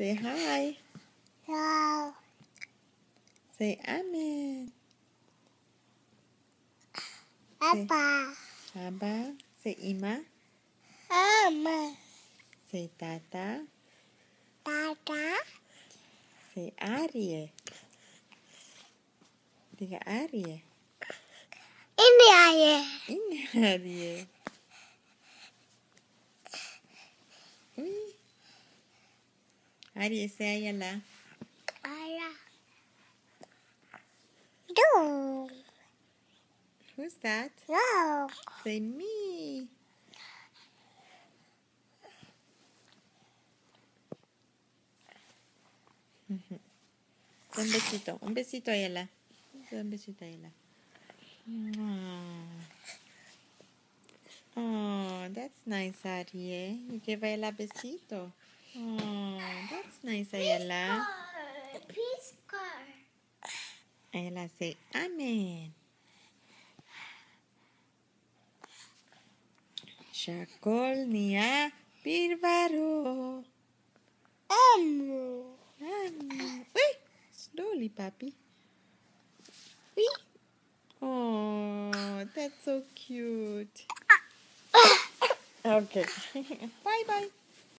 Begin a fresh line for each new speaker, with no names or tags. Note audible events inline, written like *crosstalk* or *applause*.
Say hi.
No.
Say amen.
Papa.
Abba. Say ima.
Mama.
Say tata.
Tata.
Say Arie. Diga Arie.
Ini ayah.
Ini Arie. Arie, say ayala.
Ayah. Do.
Who's that?
No.
Say me. *laughs* Un besito, un besito, Ayala. Un besito, Ayala. Oh, that's nice, Arie. Eh? You give Ayala a besito. That's nice, Ayala.
Peace car.
Ayala say, Amen. Shakol niya pirvaro.
Amo.
Amo. Uy, slowly, Papi. Uy. Oh, that's so cute. Ah. Okay. *laughs* bye bye.